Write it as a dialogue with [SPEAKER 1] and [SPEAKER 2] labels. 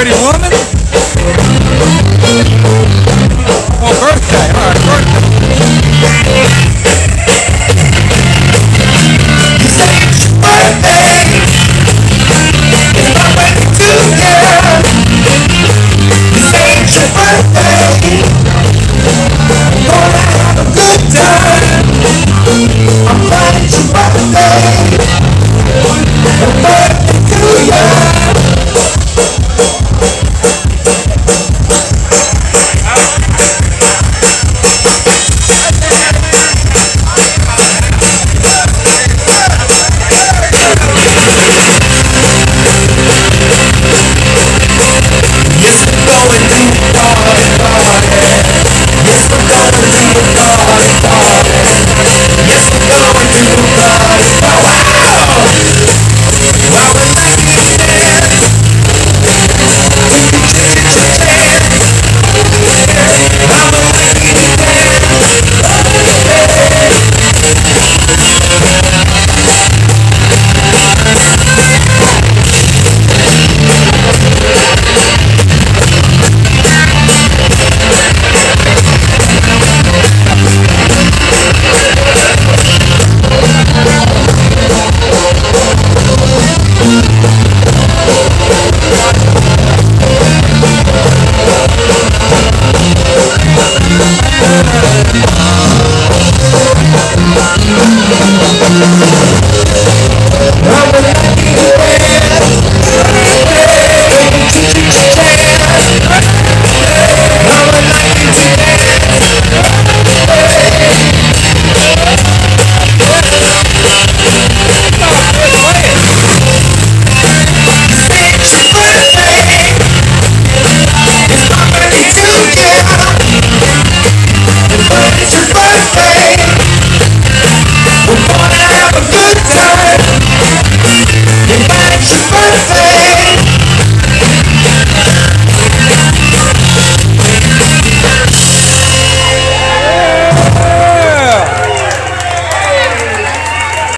[SPEAKER 1] Pretty woman?